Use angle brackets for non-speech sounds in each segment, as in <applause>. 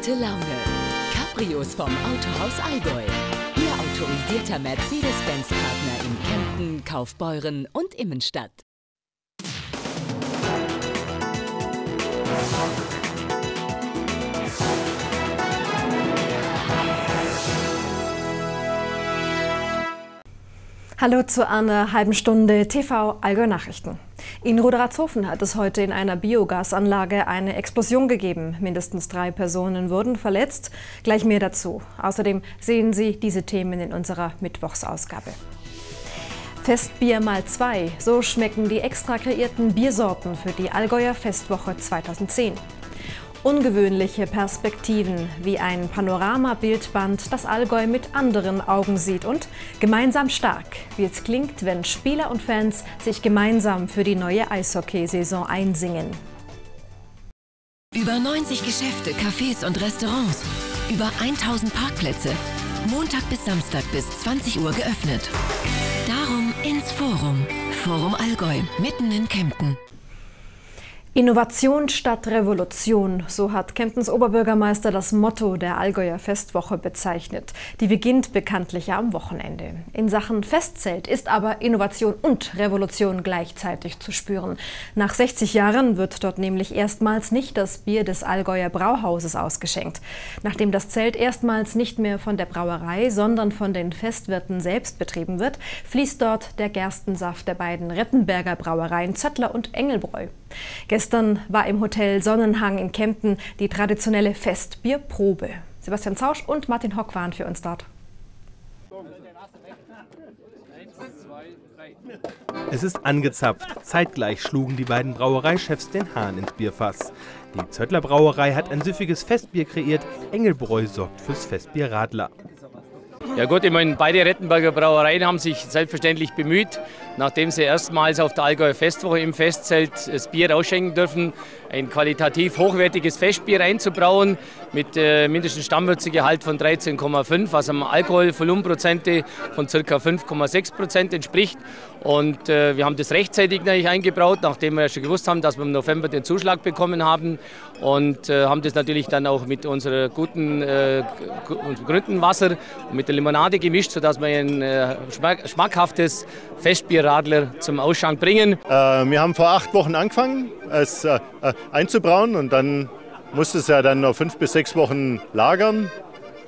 gute Laune. Cabrios vom Autohaus Allgäu. Ihr autorisierter Mercedes-Benz-Partner in Kempten, Kaufbeuren und Immenstadt. Hallo zu einer halben Stunde TV Allgäu Nachrichten. In Ruderatshofen hat es heute in einer Biogasanlage eine Explosion gegeben. Mindestens drei Personen wurden verletzt. Gleich mehr dazu. Außerdem sehen Sie diese Themen in unserer Mittwochsausgabe. Festbier mal zwei. So schmecken die extra kreierten Biersorten für die Allgäuer Festwoche 2010. Ungewöhnliche Perspektiven, wie ein Panoramabildband das Allgäu mit anderen Augen sieht und gemeinsam stark, wie es klingt, wenn Spieler und Fans sich gemeinsam für die neue Eishockeysaison einsingen. Über 90 Geschäfte, Cafés und Restaurants, über 1000 Parkplätze, Montag bis Samstag bis 20 Uhr geöffnet. Darum ins Forum. Forum Allgäu, mitten in Kempten. Innovation statt Revolution, so hat Kemptens Oberbürgermeister das Motto der Allgäuer Festwoche bezeichnet. Die beginnt bekanntlich ja am Wochenende. In Sachen Festzelt ist aber Innovation und Revolution gleichzeitig zu spüren. Nach 60 Jahren wird dort nämlich erstmals nicht das Bier des Allgäuer Brauhauses ausgeschenkt. Nachdem das Zelt erstmals nicht mehr von der Brauerei, sondern von den Festwirten selbst betrieben wird, fließt dort der Gerstensaft der beiden Rettenberger Brauereien Zöttler und Engelbräu. Gestern war im Hotel Sonnenhang in Kempten die traditionelle Festbierprobe. Sebastian Zausch und Martin Hock waren für uns dort. Es ist angezapft. Zeitgleich schlugen die beiden Brauereichefs den Hahn ins Bierfass. Die Zöttler Brauerei hat ein süffiges Festbier kreiert. Engelbräu sorgt fürs Festbier Radler. Ja gut, ich meine, beide Rettenberger Brauereien haben sich selbstverständlich bemüht, nachdem sie erstmals auf der Allgäuer Festwoche im Festzelt das Bier ausschenken dürfen, ein qualitativ hochwertiges Festbier einzubrauen mit äh, mindestens Stammwürzegehalt von 13,5, was am Alkoholvolumenprozente von ca. 5,6 Prozent entspricht. Und äh, wir haben das rechtzeitig natürlich eingebraut, nachdem wir schon gewusst haben, dass wir im November den Zuschlag bekommen haben. Und äh, haben das natürlich dann auch mit unserer guten äh, Gründenwasser und mit der Limonade gemischt, sodass wir ein äh, schmackhaftes Festbierradler zum Ausschank bringen. Äh, wir haben vor acht Wochen angefangen, es äh, einzubrauen und dann musste es ja dann noch fünf bis sechs Wochen lagern.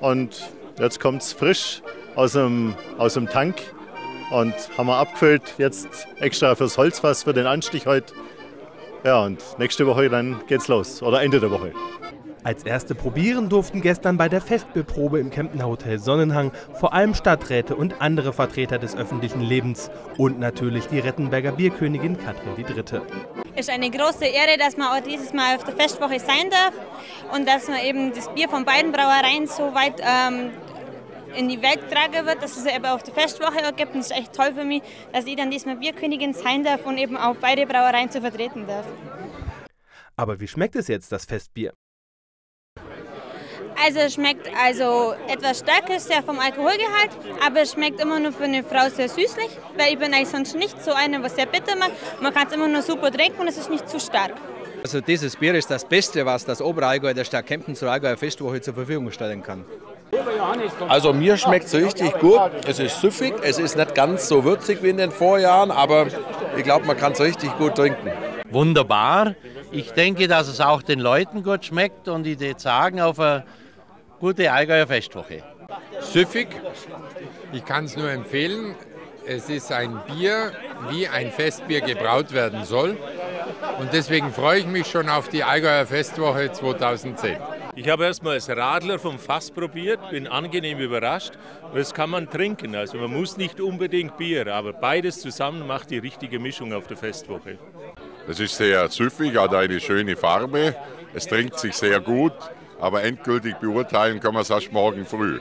Und jetzt kommt es frisch aus dem, aus dem Tank und haben wir abgefüllt, jetzt extra fürs Holzfass für den Anstich heute. Ja, und nächste Woche dann geht's los oder Ende der Woche. Als erste probieren durften gestern bei der Festbierprobe im Kemptener Hotel Sonnenhang vor allem Stadträte und andere Vertreter des öffentlichen Lebens und natürlich die Rettenberger Bierkönigin Katrin III. Es ist eine große Ehre, dass man auch dieses Mal auf der Festwoche sein darf und dass man eben das Bier von beiden Brauereien so weit ähm, in die Welt tragen wird, dass es eben auf der Festwoche auch gibt. Und es ist echt toll für mich, dass ich dann diesmal Bierkönigin sein darf und eben auch beide Brauereien zu vertreten darf. Aber wie schmeckt es jetzt, das Festbier? Also es schmeckt also etwas stärker, sehr vom Alkoholgehalt, aber es schmeckt immer nur für eine Frau sehr süßlich, weil ich bin eigentlich sonst nicht so eine, was sehr bitter macht. Man kann es immer nur super trinken und es ist nicht zu stark. Also dieses Bier ist das Beste, was das Oberallgäu der Stadt Kempten zur Allgäuer Festwoche zur Verfügung stellen kann. Also mir schmeckt es richtig gut. Es ist süffig, es ist nicht ganz so würzig wie in den Vorjahren, aber ich glaube, man kann es richtig gut trinken. Wunderbar. Ich denke, dass es auch den Leuten gut schmeckt und ich würde sagen, auf eine gute Allgäuer Festwoche. Süffig, ich kann es nur empfehlen. Es ist ein Bier, wie ein Festbier gebraut werden soll. Und deswegen freue ich mich schon auf die Allgäuer Festwoche 2010. Ich habe erstmal das Radler vom Fass probiert, bin angenehm überrascht. Das kann man trinken, also man muss nicht unbedingt Bier, aber beides zusammen macht die richtige Mischung auf der Festwoche. Es ist sehr süffig, hat eine schöne Farbe, es trinkt sich sehr gut, aber endgültig beurteilen kann man es erst morgen früh.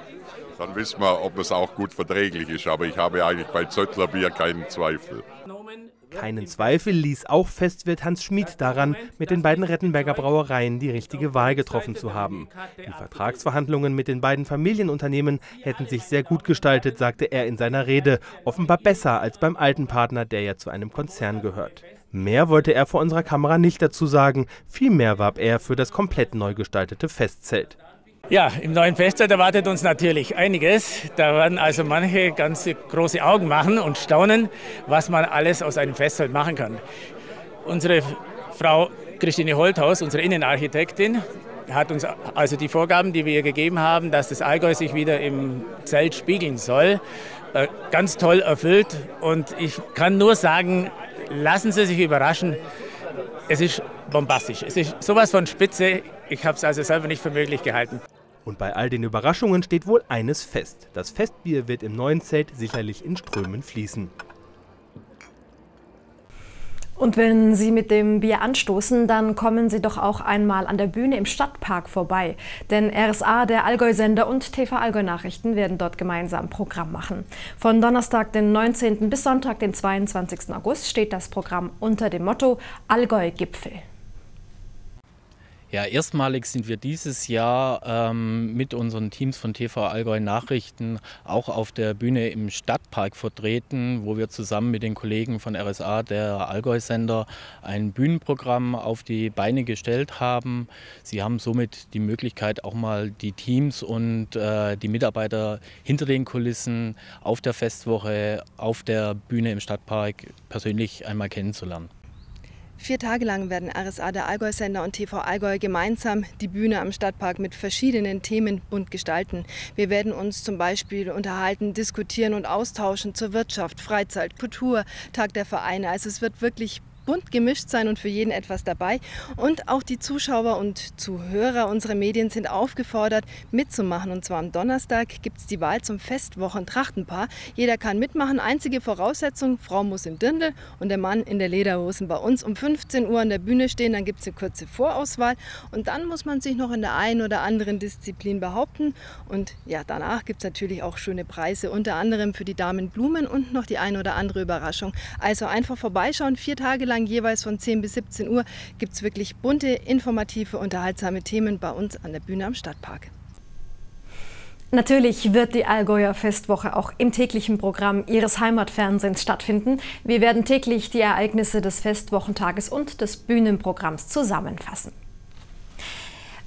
Dann wissen wir, ob es auch gut verträglich ist, aber ich habe eigentlich bei Zöttlerbier keinen Zweifel. Keinen Zweifel ließ auch Festwirt Hans Schmid daran, mit den beiden Rettenberger Brauereien die richtige Wahl getroffen zu haben. Die Vertragsverhandlungen mit den beiden Familienunternehmen hätten sich sehr gut gestaltet, sagte er in seiner Rede. Offenbar besser als beim alten Partner, der ja zu einem Konzern gehört. Mehr wollte er vor unserer Kamera nicht dazu sagen. Vielmehr warb er für das komplett neu gestaltete Festzelt. Ja, im neuen Festzelt erwartet uns natürlich einiges. Da werden also manche ganz große Augen machen und staunen, was man alles aus einem Festzelt machen kann. Unsere Frau Christine Holthaus, unsere Innenarchitektin, hat uns also die Vorgaben, die wir ihr gegeben haben, dass das Allgäu sich wieder im Zelt spiegeln soll, äh, ganz toll erfüllt. Und ich kann nur sagen, lassen Sie sich überraschen. Es ist bombastisch. Es ist sowas von spitze. Ich habe es also selber nicht für möglich gehalten. Und bei all den Überraschungen steht wohl eines fest. Das Festbier wird im neuen Zelt sicherlich in Strömen fließen. Und wenn Sie mit dem Bier anstoßen, dann kommen Sie doch auch einmal an der Bühne im Stadtpark vorbei. Denn RSA, der Allgäu-Sender und TV Allgäu Nachrichten werden dort gemeinsam Programm machen. Von Donnerstag, den 19. bis Sonntag, den 22. August steht das Programm unter dem Motto Allgäu-Gipfel. Ja, erstmalig sind wir dieses Jahr ähm, mit unseren Teams von TV Allgäu Nachrichten auch auf der Bühne im Stadtpark vertreten, wo wir zusammen mit den Kollegen von RSA, der Allgäu-Sender, ein Bühnenprogramm auf die Beine gestellt haben. Sie haben somit die Möglichkeit, auch mal die Teams und äh, die Mitarbeiter hinter den Kulissen auf der Festwoche, auf der Bühne im Stadtpark persönlich einmal kennenzulernen. Vier Tage lang werden RSA, der Allgäu-Sender und TV Allgäu gemeinsam die Bühne am Stadtpark mit verschiedenen Themen bunt gestalten. Wir werden uns zum Beispiel unterhalten, diskutieren und austauschen zur Wirtschaft, Freizeit, Kultur, Tag der Vereine. Also es wird wirklich bunt gemischt sein und für jeden etwas dabei. Und auch die Zuschauer und Zuhörer unserer Medien sind aufgefordert, mitzumachen. Und zwar am Donnerstag gibt es die Wahl zum Festwochen-Trachtenpaar. Jeder kann mitmachen. Einzige Voraussetzung, Frau muss im Dirndl und der Mann in der Lederhosen bei uns um 15 Uhr an der Bühne stehen. Dann gibt es eine kurze Vorauswahl und dann muss man sich noch in der einen oder anderen Disziplin behaupten. Und ja, danach gibt es natürlich auch schöne Preise, unter anderem für die Damen Blumen und noch die eine oder andere Überraschung. Also einfach vorbeischauen, vier Tage lang lang jeweils von 10 bis 17 Uhr gibt es wirklich bunte, informative, unterhaltsame Themen bei uns an der Bühne am Stadtpark. Natürlich wird die Allgäuer Festwoche auch im täglichen Programm Ihres Heimatfernsehens stattfinden. Wir werden täglich die Ereignisse des Festwochentages und des Bühnenprogramms zusammenfassen.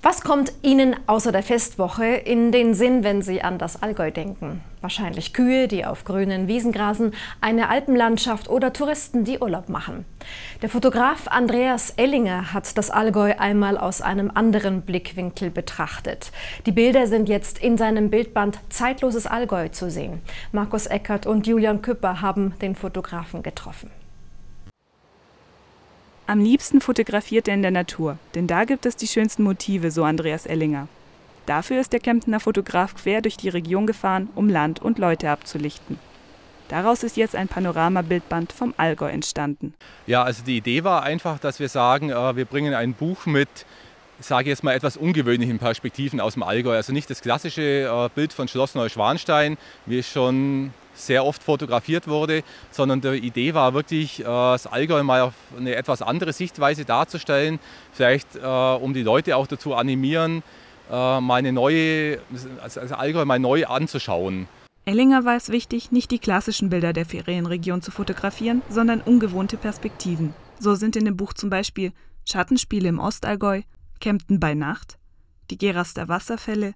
Was kommt Ihnen außer der Festwoche in den Sinn, wenn Sie an das Allgäu denken? Wahrscheinlich Kühe, die auf grünen Wiesen grasen, eine Alpenlandschaft oder Touristen, die Urlaub machen. Der Fotograf Andreas Ellinger hat das Allgäu einmal aus einem anderen Blickwinkel betrachtet. Die Bilder sind jetzt in seinem Bildband Zeitloses Allgäu zu sehen. Markus Eckert und Julian Küpper haben den Fotografen getroffen. Am liebsten fotografiert er in der Natur, denn da gibt es die schönsten Motive, so Andreas Ellinger. Dafür ist der Kemptener Fotograf quer durch die Region gefahren, um Land und Leute abzulichten. Daraus ist jetzt ein Panoramabildband vom Allgäu entstanden. Ja, also die Idee war einfach, dass wir sagen, äh, wir bringen ein Buch mit, ich sage jetzt mal etwas ungewöhnlichen Perspektiven aus dem Allgäu. Also nicht das klassische äh, Bild von Schloss Neuschwanstein, wie es schon sehr oft fotografiert wurde, sondern die Idee war wirklich, äh, das Allgäu mal auf eine etwas andere Sichtweise darzustellen, vielleicht äh, um die Leute auch dazu animieren, äh, mal neue, also das Allgäu mal neu anzuschauen. Ellinger war es wichtig, nicht die klassischen Bilder der Ferienregion zu fotografieren, sondern ungewohnte Perspektiven. So sind in dem Buch zum Beispiel Schattenspiele im Ostallgäu, Kempten bei Nacht, die Geraster Wasserfälle,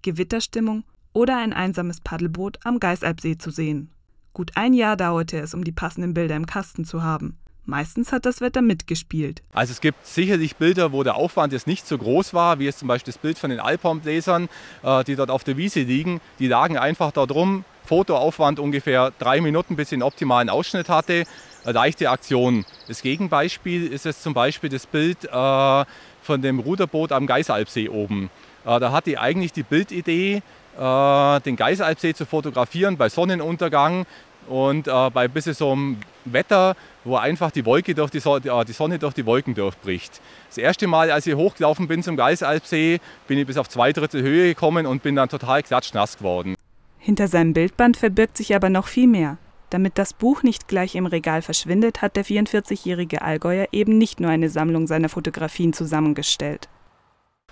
Gewitterstimmung oder ein einsames Paddelboot am Geisalpsee zu sehen. Gut ein Jahr dauerte es, um die passenden Bilder im Kasten zu haben. Meistens hat das Wetter mitgespielt. Also es gibt sicherlich Bilder, wo der Aufwand jetzt nicht so groß war, wie jetzt zum Beispiel das Bild von den Alphornbläsern, äh, die dort auf der Wiese liegen. Die lagen einfach dort rum. Fotoaufwand ungefähr drei Minuten, bis ich den optimalen Ausschnitt hatte. Leichte Aktion. Das Gegenbeispiel ist jetzt zum Beispiel das Bild äh, von dem Ruderboot am Geisalpsee oben. Äh, da hatte ich eigentlich die Bildidee, äh, den Geisalpsee zu fotografieren bei Sonnenuntergang und äh, bei ein bisschen so einem Wetter, wo einfach die, Wolke durch die, Sonne, äh, die Sonne durch die Wolken durchbricht. Das erste Mal, als ich hochgelaufen bin zum Geisalpsee, bin ich bis auf zwei Drittel Höhe gekommen und bin dann total klatschnass geworden. Hinter seinem Bildband verbirgt sich aber noch viel mehr. Damit das Buch nicht gleich im Regal verschwindet, hat der 44-jährige Allgäuer eben nicht nur eine Sammlung seiner Fotografien zusammengestellt.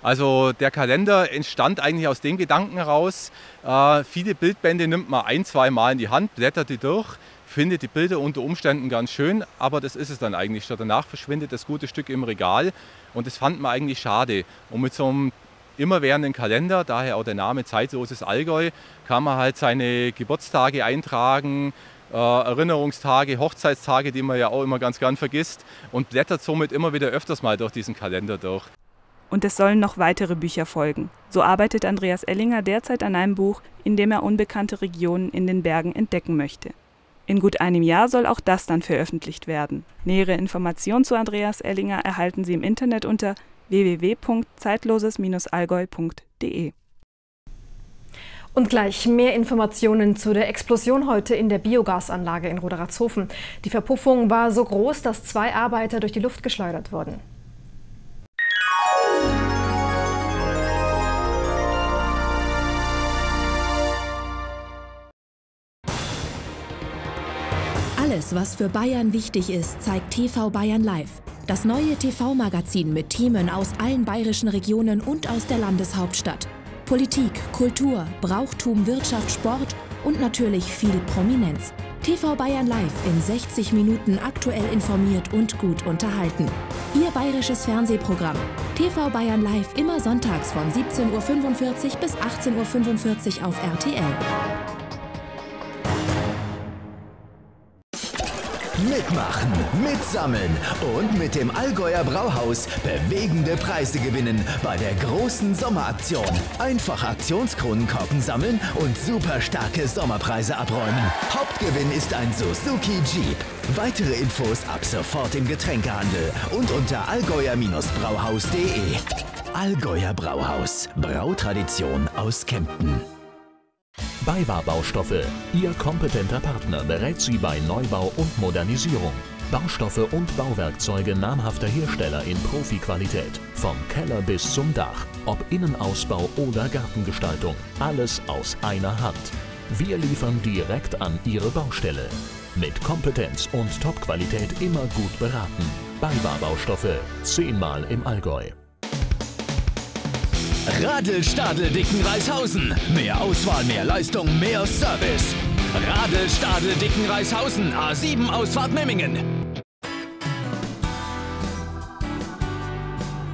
Also der Kalender entstand eigentlich aus dem Gedanken heraus, äh, viele Bildbände nimmt man ein, zwei Mal in die Hand, blättert die durch, findet die Bilder unter Umständen ganz schön, aber das ist es dann eigentlich schon. Danach verschwindet das gute Stück im Regal und das fand man eigentlich schade. Und mit so einem immerwährenden Kalender, daher auch der Name Zeitloses Allgäu, kann man halt seine Geburtstage eintragen, äh, Erinnerungstage, Hochzeitstage, die man ja auch immer ganz gern vergisst und blättert somit immer wieder öfters mal durch diesen Kalender durch. Und es sollen noch weitere Bücher folgen. So arbeitet Andreas Ellinger derzeit an einem Buch, in dem er unbekannte Regionen in den Bergen entdecken möchte. In gut einem Jahr soll auch das dann veröffentlicht werden. Nähere Informationen zu Andreas Ellinger erhalten Sie im Internet unter www.zeitloses-allgäu.de. Und gleich mehr Informationen zu der Explosion heute in der Biogasanlage in Roderatshofen. Die Verpuffung war so groß, dass zwei Arbeiter durch die Luft geschleudert wurden. Was für Bayern wichtig ist, zeigt TV Bayern Live. Das neue TV-Magazin mit Themen aus allen bayerischen Regionen und aus der Landeshauptstadt. Politik, Kultur, Brauchtum, Wirtschaft, Sport und natürlich viel Prominenz. TV Bayern Live in 60 Minuten aktuell informiert und gut unterhalten. Ihr bayerisches Fernsehprogramm. TV Bayern Live immer sonntags von 17.45 Uhr bis 18.45 Uhr auf RTL. Mitmachen, mitsammeln und mit dem Allgäuer Brauhaus bewegende Preise gewinnen bei der großen Sommeraktion. Einfach Aktionskronenkorken sammeln und super starke Sommerpreise abräumen. Hauptgewinn ist ein Suzuki Jeep. Weitere Infos ab sofort im Getränkehandel und unter allgäuer-brauhaus.de. Allgäuer Brauhaus. Brautradition aus Kempten. BayWa Baustoffe. Ihr kompetenter Partner berät Sie bei Neubau und Modernisierung. Baustoffe und Bauwerkzeuge namhafter Hersteller in Profiqualität. Vom Keller bis zum Dach. Ob Innenausbau oder Gartengestaltung. Alles aus einer Hand. Wir liefern direkt an Ihre Baustelle. Mit Kompetenz und Topqualität immer gut beraten. BayWa Baustoffe. Zehnmal im Allgäu. Radl Stadel Dicken Reishausen. Mehr Auswahl, mehr Leistung, mehr Service. Radl Stadel Dicken Reishausen. A7 Ausfahrt Memmingen.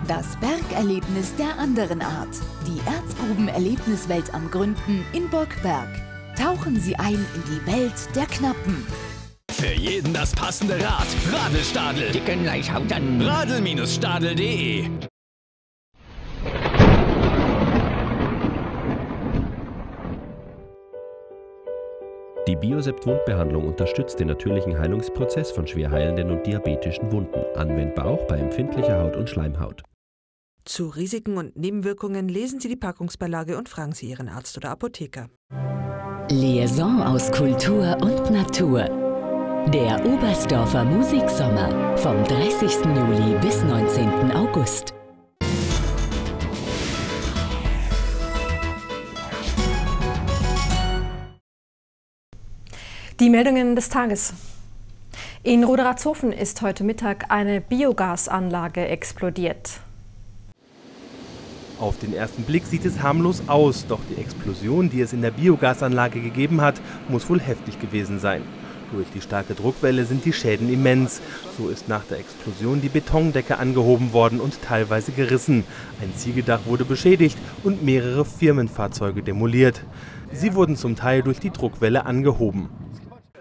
Das Bergerlebnis der anderen Art. Die Erzgruben-Erlebniswelt am Gründen in Burgberg. Tauchen Sie ein in die Welt der Knappen. Für jeden das passende Rad. Radelstadel. Dicken Reishausen. Radl-stadel.de Die Biosept-Wundbehandlung unterstützt den natürlichen Heilungsprozess von schwer heilenden und diabetischen Wunden, anwendbar auch bei empfindlicher Haut und Schleimhaut. Zu Risiken und Nebenwirkungen lesen Sie die Packungsbeilage und fragen Sie Ihren Arzt oder Apotheker. Liaison aus Kultur und Natur. Der Oberstdorfer Musiksommer vom 30. Juli bis 19. August. Die Meldungen des Tages. In Roderatshofen ist heute Mittag eine Biogasanlage explodiert. Auf den ersten Blick sieht es harmlos aus, doch die Explosion, die es in der Biogasanlage gegeben hat, muss wohl heftig gewesen sein. Durch die starke Druckwelle sind die Schäden immens. So ist nach der Explosion die Betondecke angehoben worden und teilweise gerissen. Ein Ziegeldach wurde beschädigt und mehrere Firmenfahrzeuge demoliert. Sie wurden zum Teil durch die Druckwelle angehoben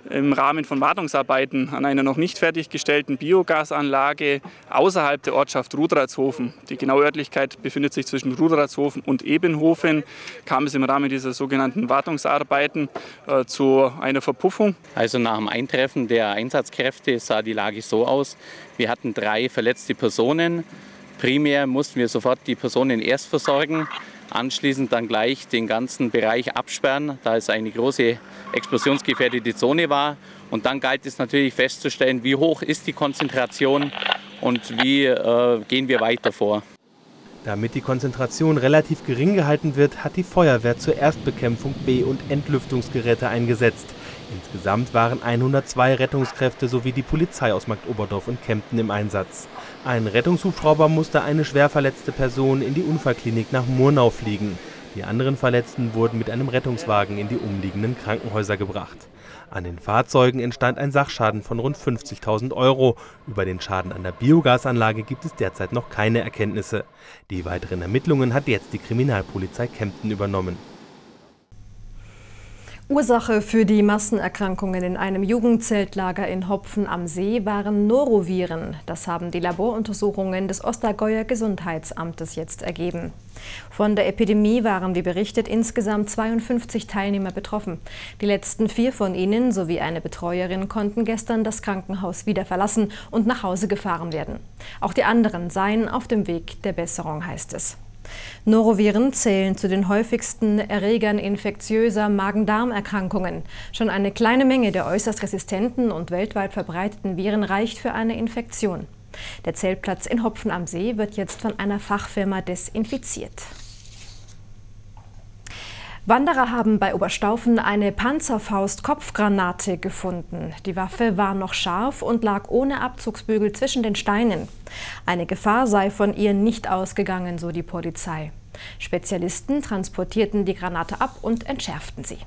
im Rahmen von Wartungsarbeiten an einer noch nicht fertiggestellten Biogasanlage außerhalb der Ortschaft Ruderatshofen. Die genaue Örtlichkeit befindet sich zwischen Ruderatshofen und Ebenhofen. Kam es im Rahmen dieser sogenannten Wartungsarbeiten äh, zu einer Verpuffung. Also nach dem Eintreffen der Einsatzkräfte sah die Lage so aus. Wir hatten drei verletzte Personen. Primär mussten wir sofort die Personen erst versorgen anschließend dann gleich den ganzen Bereich absperren, da es eine große explosionsgefährdete Zone war. Und dann galt es natürlich festzustellen, wie hoch ist die Konzentration und wie äh, gehen wir weiter vor. Damit die Konzentration relativ gering gehalten wird, hat die Feuerwehr zur Erstbekämpfung B- und Entlüftungsgeräte eingesetzt. Insgesamt waren 102 Rettungskräfte sowie die Polizei aus Marktoberdorf und Kempten im Einsatz. Ein Rettungshubschrauber musste eine schwer verletzte Person in die Unfallklinik nach Murnau fliegen. Die anderen Verletzten wurden mit einem Rettungswagen in die umliegenden Krankenhäuser gebracht. An den Fahrzeugen entstand ein Sachschaden von rund 50.000 Euro. Über den Schaden an der Biogasanlage gibt es derzeit noch keine Erkenntnisse. Die weiteren Ermittlungen hat jetzt die Kriminalpolizei Kempten übernommen. Ursache für die Massenerkrankungen in einem Jugendzeltlager in Hopfen am See waren Noroviren. Das haben die Laboruntersuchungen des Ostallgäuer Gesundheitsamtes jetzt ergeben. Von der Epidemie waren, wie berichtet, insgesamt 52 Teilnehmer betroffen. Die letzten vier von ihnen sowie eine Betreuerin konnten gestern das Krankenhaus wieder verlassen und nach Hause gefahren werden. Auch die anderen seien auf dem Weg der Besserung, heißt es. Noroviren zählen zu den häufigsten Erregern infektiöser Magen-Darm-Erkrankungen. Schon eine kleine Menge der äußerst resistenten und weltweit verbreiteten Viren reicht für eine Infektion. Der Zeltplatz in Hopfen am See wird jetzt von einer Fachfirma desinfiziert. Wanderer haben bei Oberstaufen eine Panzerfaust-Kopfgranate gefunden. Die Waffe war noch scharf und lag ohne Abzugsbügel zwischen den Steinen. Eine Gefahr sei von ihr nicht ausgegangen, so die Polizei. Spezialisten transportierten die Granate ab und entschärften sie.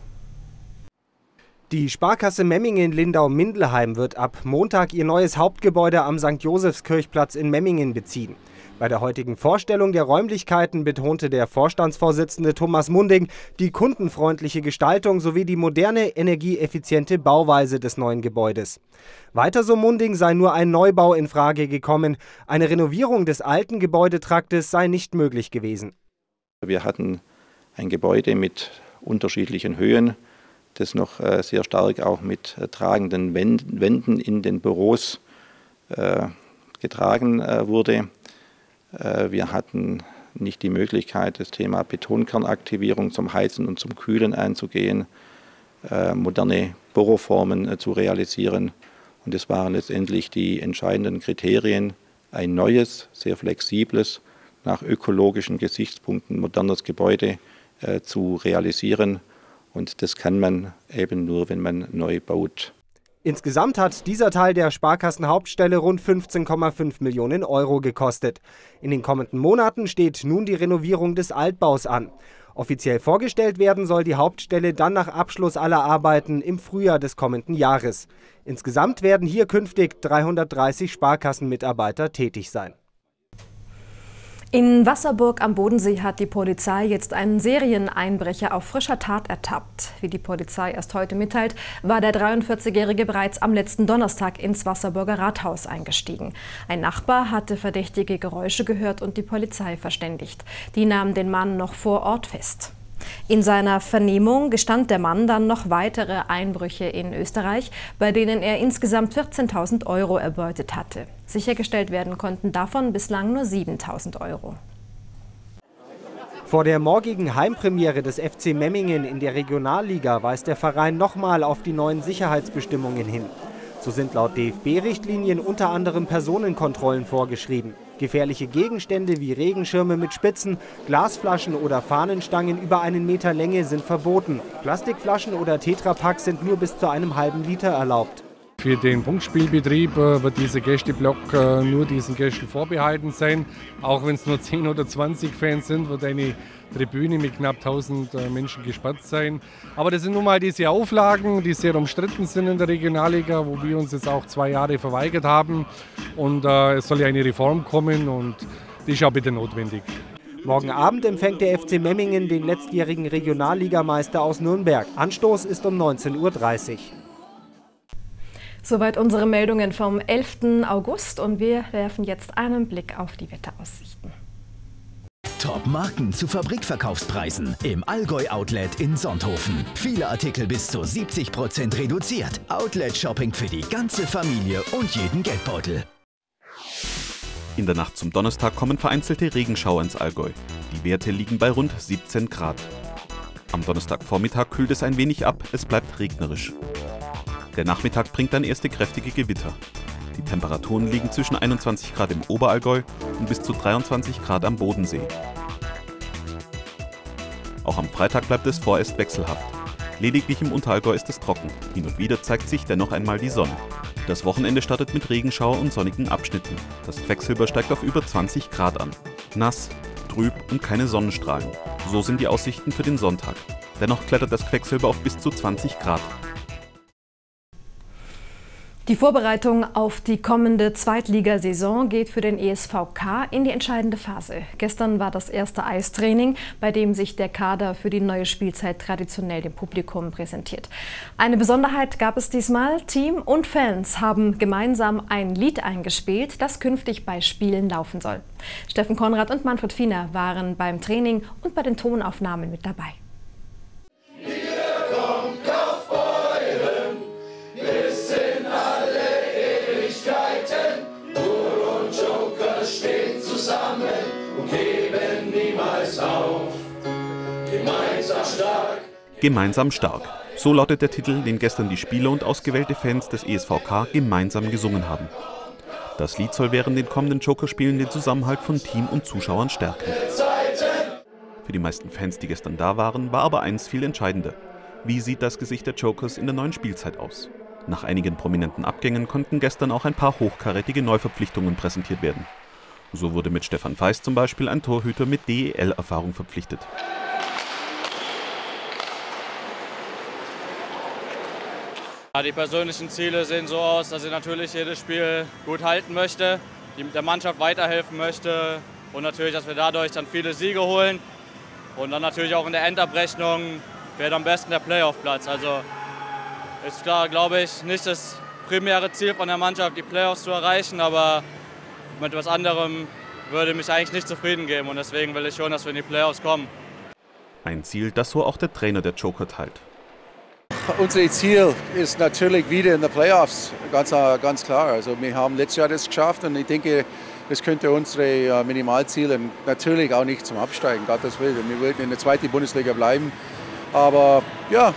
Die Sparkasse Memmingen Lindau-Mindelheim wird ab Montag ihr neues Hauptgebäude am St. Josefskirchplatz in Memmingen beziehen. Bei der heutigen Vorstellung der Räumlichkeiten betonte der Vorstandsvorsitzende Thomas Munding die kundenfreundliche Gestaltung sowie die moderne, energieeffiziente Bauweise des neuen Gebäudes. Weiter so Munding sei nur ein Neubau in Frage gekommen. Eine Renovierung des alten Gebäudetraktes sei nicht möglich gewesen. Wir hatten ein Gebäude mit unterschiedlichen Höhen, das noch äh, sehr stark auch mit äh, tragenden Wänden in den Büros äh, getragen wurde. Äh, wir hatten nicht die Möglichkeit, das Thema Betonkernaktivierung zum Heizen und zum Kühlen einzugehen, äh, moderne Bohrformen äh, zu realisieren. Und es waren letztendlich die entscheidenden Kriterien, ein neues, sehr flexibles, nach ökologischen Gesichtspunkten modernes Gebäude zu realisieren. Und das kann man eben nur, wenn man neu baut. Insgesamt hat dieser Teil der Sparkassenhauptstelle rund 15,5 Millionen Euro gekostet. In den kommenden Monaten steht nun die Renovierung des Altbaus an. Offiziell vorgestellt werden soll die Hauptstelle dann nach Abschluss aller Arbeiten im Frühjahr des kommenden Jahres. Insgesamt werden hier künftig 330 Sparkassenmitarbeiter tätig sein. In Wasserburg am Bodensee hat die Polizei jetzt einen Serieneinbrecher auf frischer Tat ertappt. Wie die Polizei erst heute mitteilt, war der 43-Jährige bereits am letzten Donnerstag ins Wasserburger Rathaus eingestiegen. Ein Nachbar hatte verdächtige Geräusche gehört und die Polizei verständigt. Die nahmen den Mann noch vor Ort fest. In seiner Vernehmung gestand der Mann dann noch weitere Einbrüche in Österreich, bei denen er insgesamt 14.000 Euro erbeutet hatte. Sichergestellt werden konnten davon bislang nur 7.000 Euro. Vor der morgigen Heimpremiere des FC Memmingen in der Regionalliga weist der Verein nochmal auf die neuen Sicherheitsbestimmungen hin. So sind laut DFB-Richtlinien unter anderem Personenkontrollen vorgeschrieben. Gefährliche Gegenstände wie Regenschirme mit Spitzen, Glasflaschen oder Fahnenstangen über einen Meter Länge sind verboten. Plastikflaschen oder Tetrapacks sind nur bis zu einem halben Liter erlaubt. Für den Punktspielbetrieb äh, wird dieser Gästeblock äh, nur diesen Gästen vorbehalten sein. Auch wenn es nur 10 oder 20 Fans sind, wird eine Tribüne mit knapp 1000 äh, Menschen gesperrt sein. Aber das sind nun mal diese Auflagen, die sehr umstritten sind in der Regionalliga, wo wir uns jetzt auch zwei Jahre verweigert haben. Und es soll ja eine Reform kommen und die ist auch bitte notwendig. Morgen Abend empfängt der FC Memmingen den letztjährigen Regionalligameister aus Nürnberg. Anstoß ist um 19.30 Uhr. Soweit unsere Meldungen vom 11. August und wir werfen jetzt einen Blick auf die Wetteraussichten. Top-Marken zu Fabrikverkaufspreisen im Allgäu Outlet in Sonthofen. Viele Artikel bis zu 70% reduziert. Outlet-Shopping für die ganze Familie und jeden Geldbeutel. In der Nacht zum Donnerstag kommen vereinzelte Regenschauer ins Allgäu. Die Werte liegen bei rund 17 Grad. Am Donnerstagvormittag kühlt es ein wenig ab, es bleibt regnerisch. Der Nachmittag bringt dann erste kräftige Gewitter. Die Temperaturen liegen zwischen 21 Grad im Oberallgäu und bis zu 23 Grad am Bodensee. Auch am Freitag bleibt es vorerst wechselhaft. Lediglich im Unterallgäu ist es trocken. Hin und wieder zeigt sich dennoch einmal die Sonne. Das Wochenende startet mit Regenschauer und sonnigen Abschnitten. Das Quecksilber steigt auf über 20 Grad an. Nass, trüb und keine Sonnenstrahlen. So sind die Aussichten für den Sonntag. Dennoch klettert das Quecksilber auf bis zu 20 Grad. Die Vorbereitung auf die kommende Zweitligasaison geht für den ESVK in die entscheidende Phase. Gestern war das erste Eistraining, bei dem sich der Kader für die neue Spielzeit traditionell dem Publikum präsentiert. Eine Besonderheit gab es diesmal. Team und Fans haben gemeinsam ein Lied eingespielt, das künftig bei Spielen laufen soll. Steffen Konrad und Manfred Fiener waren beim Training und bei den Tonaufnahmen mit dabei. Gemeinsam stark. So lautet der Titel, den gestern die Spieler und ausgewählte Fans des ESVK gemeinsam gesungen haben. Das Lied soll während den kommenden Joker-Spielen den Zusammenhalt von Team und Zuschauern stärken. Für die meisten Fans, die gestern da waren, war aber eins viel entscheidender. Wie sieht das Gesicht der Jokers in der neuen Spielzeit aus? Nach einigen prominenten Abgängen konnten gestern auch ein paar hochkarätige Neuverpflichtungen präsentiert werden. So wurde mit Stefan Feist zum Beispiel ein Torhüter mit DEL-Erfahrung verpflichtet. Die persönlichen Ziele sehen so aus, dass ich natürlich jedes Spiel gut halten möchte, der Mannschaft weiterhelfen möchte und natürlich, dass wir dadurch dann viele Siege holen. Und dann natürlich auch in der Endabrechnung wird am besten der Playoff-Platz. Also ist klar, glaube ich, nicht das primäre Ziel von der Mannschaft, die Playoffs zu erreichen, aber mit etwas anderem würde mich eigentlich nicht zufrieden geben und deswegen will ich schon, dass wir in die Playoffs kommen. Ein Ziel, das so auch der Trainer der Joker teilt. Unser Ziel ist natürlich wieder in den Playoffs, ganz, ganz klar. Also wir haben letztes Jahr das geschafft und ich denke, das könnte unsere äh, Minimalziele natürlich auch nicht zum Absteigen, Gottes Willen. Wir wollten in der zweiten Bundesliga bleiben. Aber ja,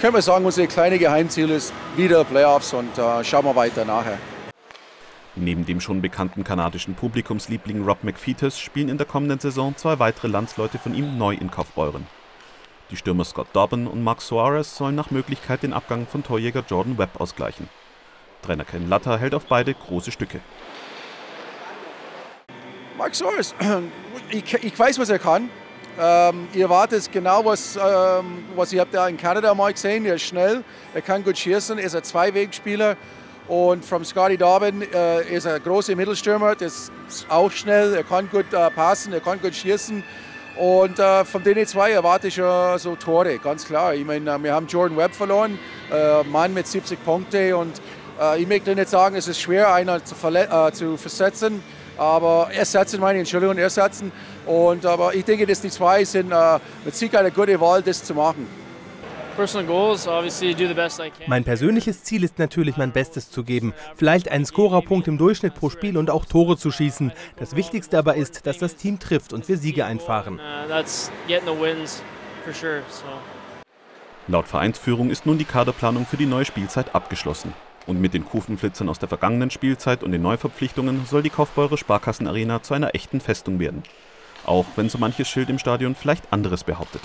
können wir sagen, unser kleines Geheimziel ist wieder Playoffs und uh, schauen wir weiter nachher. Neben dem schon bekannten kanadischen Publikumsliebling Rob McFeeters spielen in der kommenden Saison zwei weitere Landsleute von ihm neu in Kaufbeuren. Die Stürmer Scott Dobbin und Mark Suarez sollen nach Möglichkeit den Abgang von Torjäger Jordan Webb ausgleichen. Trainer Ken Latta hält auf beide große Stücke. Mark Suarez, <clears throat> ich, ich weiß, was er kann. Ähm, ihr erwartet genau, was, ähm, was ihr habt da in Kanada mal gesehen. Er ist schnell, er kann gut schießen, er ist ein Zweiwegspieler. Und von Scotty Dobbin äh, ist ein großer Mittelstürmer, der ist auch schnell, er kann gut äh, passen, er kann gut schießen. Und äh, von denen zwei erwarte ich äh, so Tore, ganz klar. Ich meine, äh, wir haben Jordan Webb verloren, äh, Mann mit 70 Punkten. Und äh, ich möchte nicht sagen, es ist schwer, einen zu, äh, zu versetzen. Aber ersetzen, meine Entschuldigung, ersetzen. Und, aber ich denke, dass die zwei sind mit Sicherheit eine gute Wahl, das zu machen. Mein persönliches Ziel ist natürlich, mein Bestes zu geben. Vielleicht einen Scorerpunkt im Durchschnitt pro Spiel und auch Tore zu schießen. Das Wichtigste aber ist, dass das Team trifft und wir Siege einfahren. Laut Vereinsführung ist nun die Kaderplanung für die neue Spielzeit abgeschlossen. Und mit den Kufenflitzern aus der vergangenen Spielzeit und den Neuverpflichtungen soll die Kaufbeurer Sparkassenarena zu einer echten Festung werden. Auch wenn so manches Schild im Stadion vielleicht anderes behauptet.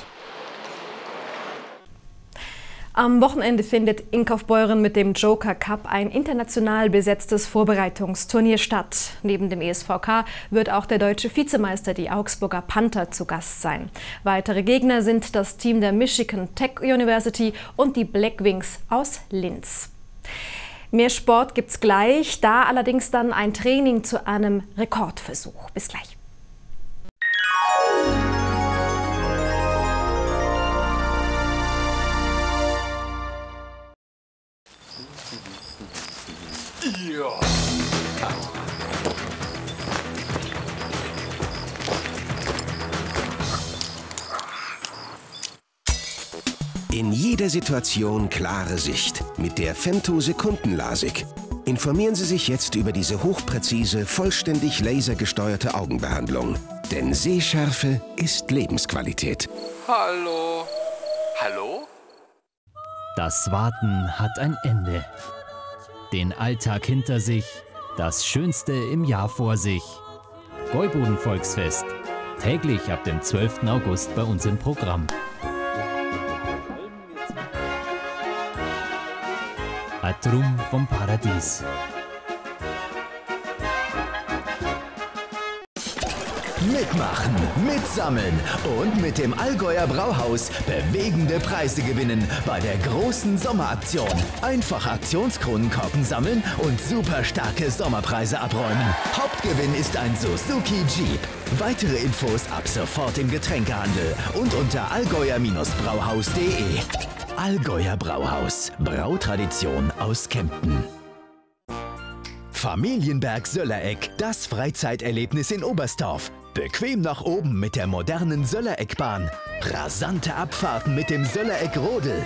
Am Wochenende findet in Kaufbeuren mit dem Joker Cup ein international besetztes Vorbereitungsturnier statt. Neben dem ESVK wird auch der deutsche Vizemeister, die Augsburger Panther, zu Gast sein. Weitere Gegner sind das Team der Michigan Tech University und die Blackwings aus Linz. Mehr Sport gibt's gleich, da allerdings dann ein Training zu einem Rekordversuch. Bis gleich. In jeder Situation klare Sicht mit der Femto Sekundenlasik. Informieren Sie sich jetzt über diese hochpräzise, vollständig lasergesteuerte Augenbehandlung. Denn Sehschärfe ist Lebensqualität. Hallo? Hallo? Das Warten hat ein Ende. Den Alltag hinter sich, das Schönste im Jahr vor sich. Gäuboden Volksfest. Täglich ab dem 12. August bei uns im Programm. Atrum vom Paradies. Mitmachen, mitsammeln und mit dem Allgäuer Brauhaus bewegende Preise gewinnen bei der großen Sommeraktion. Einfach Aktionskronenkorken sammeln und super starke Sommerpreise abräumen. Hauptgewinn ist ein Suzuki Jeep. Weitere Infos ab sofort im Getränkehandel und unter allgäuer-brauhaus.de. Allgäuer Brauhaus. Brautradition aus Kempten. Familienberg Söllereck, das Freizeiterlebnis in Oberstdorf. Bequem nach oben mit der modernen Söllereckbahn. Rasante Abfahrten mit dem Söllereck Rodel.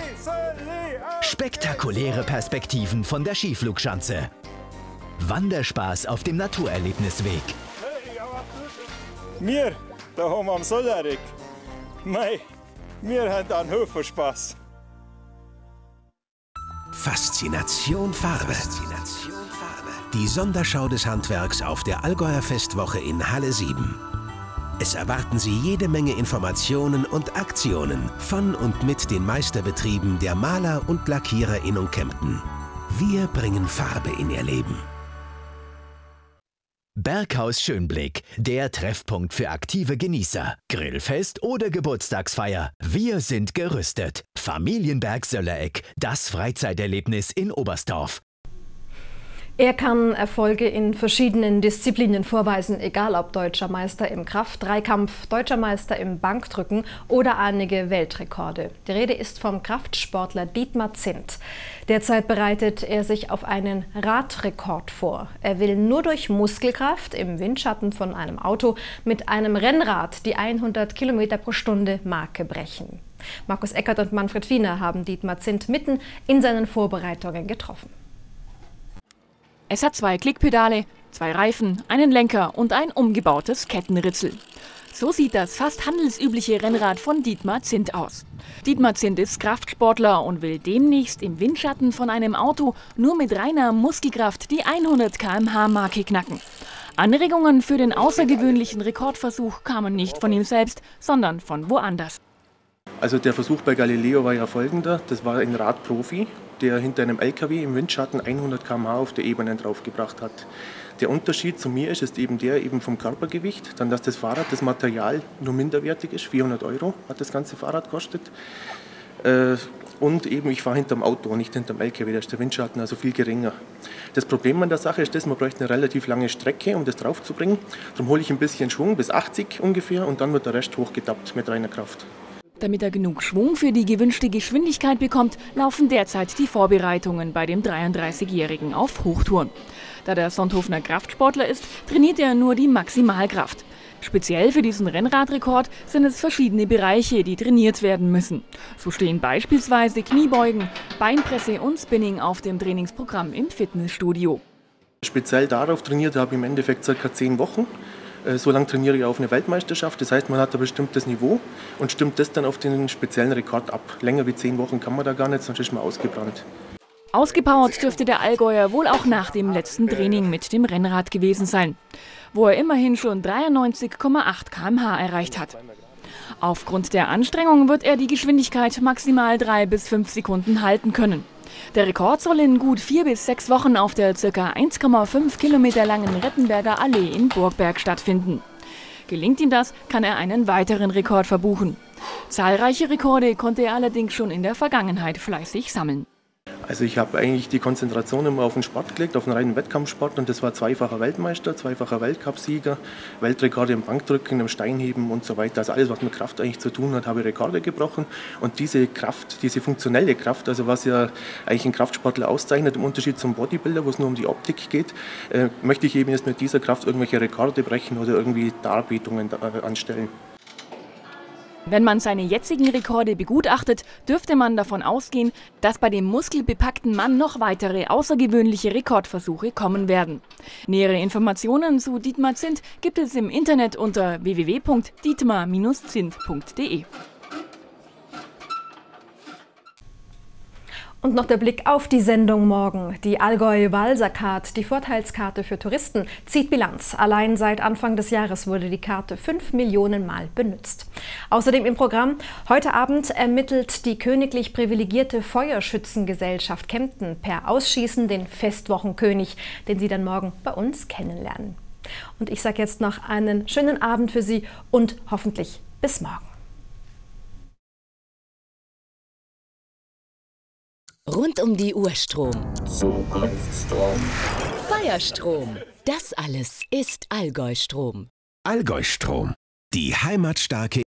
Spektakuläre Perspektiven von der Skiflugschanze. Wanderspaß auf dem Naturerlebnisweg. Wir, da haben am Söllereck. Mei, wir haben einen Haufen Spaß. Faszination Farbe. Die Sonderschau des Handwerks auf der Allgäuer Festwoche in Halle 7. Es erwarten Sie jede Menge Informationen und Aktionen von und mit den Meisterbetrieben der Maler und Lackierer in Kempten. Wir bringen Farbe in Ihr Leben. Berghaus Schönblick, der Treffpunkt für aktive Genießer. Grillfest oder Geburtstagsfeier. Wir sind gerüstet. Familienberg Söllereck, das Freizeiterlebnis in Oberstdorf. Er kann Erfolge in verschiedenen Disziplinen vorweisen, egal ob deutscher Meister im Kraft-Dreikampf, deutscher Meister im Bankdrücken oder einige Weltrekorde. Die Rede ist vom Kraftsportler Dietmar Zint. Derzeit bereitet er sich auf einen Radrekord vor. Er will nur durch Muskelkraft im Windschatten von einem Auto mit einem Rennrad die 100 Kilometer pro Stunde Marke brechen. Markus Eckert und Manfred Wiener haben Dietmar Zint mitten in seinen Vorbereitungen getroffen. Es hat zwei Klickpedale, zwei Reifen, einen Lenker und ein umgebautes Kettenritzel. So sieht das fast handelsübliche Rennrad von Dietmar Zint aus. Dietmar Zint ist Kraftsportler und will demnächst im Windschatten von einem Auto nur mit reiner Muskelkraft die 100 km/h-Marke knacken. Anregungen für den außergewöhnlichen Rekordversuch kamen nicht von ihm selbst, sondern von woanders. Also der Versuch bei Galileo war ja folgender. Das war ein Radprofi, der hinter einem LKW im Windschatten 100 km/h auf der Ebene draufgebracht hat. Der Unterschied zu mir ist, ist eben der eben vom Körpergewicht, dann dass das Fahrrad, das Material nur minderwertig ist, 400 Euro hat das ganze Fahrrad kostet. Äh, und eben ich fahre hinterm Auto und nicht hinterm LKW, da ist der Windschatten also viel geringer. Das Problem an der Sache ist, dass man bräuchte eine relativ lange Strecke, um das draufzubringen. Darum hole ich ein bisschen Schwung, bis 80 ungefähr, und dann wird der Rest hochgetappt mit reiner Kraft. Damit er genug Schwung für die gewünschte Geschwindigkeit bekommt, laufen derzeit die Vorbereitungen bei dem 33-Jährigen auf Hochtouren. Da der Sonthofner Kraftsportler ist, trainiert er nur die Maximalkraft. Speziell für diesen Rennradrekord sind es verschiedene Bereiche, die trainiert werden müssen. So stehen beispielsweise Kniebeugen, Beinpresse und Spinning auf dem Trainingsprogramm im Fitnessstudio. Speziell darauf trainiert habe ich im Endeffekt ca. 10 Wochen. Äh, so lange trainiere ich auf eine Weltmeisterschaft. Das heißt, man hat ein bestimmtes Niveau und stimmt das dann auf den speziellen Rekord ab. Länger wie zehn Wochen kann man da gar nicht, sonst ist man ausgebrannt. Ausgepowert dürfte der Allgäuer wohl auch nach dem letzten Training mit dem Rennrad gewesen sein, wo er immerhin schon 93,8 km/h erreicht hat. Aufgrund der Anstrengung wird er die Geschwindigkeit maximal drei bis fünf Sekunden halten können. Der Rekord soll in gut vier bis sechs Wochen auf der ca. 1,5 Kilometer langen Rettenberger Allee in Burgberg stattfinden. Gelingt ihm das, kann er einen weiteren Rekord verbuchen. Zahlreiche Rekorde konnte er allerdings schon in der Vergangenheit fleißig sammeln. Also ich habe eigentlich die Konzentration immer auf den Sport gelegt, auf den reinen Wettkampfsport und das war zweifacher Weltmeister, zweifacher Weltcupsieger, Weltrekorde im Bankdrücken, im Steinheben und so weiter. Also alles, was mit Kraft eigentlich zu tun hat, habe ich Rekorde gebrochen und diese Kraft, diese funktionelle Kraft, also was ja eigentlich ein Kraftsportler auszeichnet, im Unterschied zum Bodybuilder, wo es nur um die Optik geht, äh, möchte ich eben jetzt mit dieser Kraft irgendwelche Rekorde brechen oder irgendwie Darbietungen äh, anstellen. Wenn man seine jetzigen Rekorde begutachtet, dürfte man davon ausgehen, dass bei dem muskelbepackten Mann noch weitere außergewöhnliche Rekordversuche kommen werden. Nähere Informationen zu Dietmar Zint gibt es im Internet unter www.dietmar-zint.de. Und noch der Blick auf die Sendung morgen. Die Allgäu Walsercard, die Vorteilskarte für Touristen, zieht Bilanz. Allein seit Anfang des Jahres wurde die Karte fünf Millionen Mal benutzt. Außerdem im Programm heute Abend ermittelt die königlich privilegierte Feuerschützengesellschaft Kempten per Ausschießen den Festwochenkönig, den Sie dann morgen bei uns kennenlernen. Und ich sage jetzt noch einen schönen Abend für Sie und hoffentlich bis morgen. Rund um die Uhr Strom. Zukunftsstrom. Feierstrom. Das alles ist Allgäu Strom. Allgäu Strom. Die heimatstarke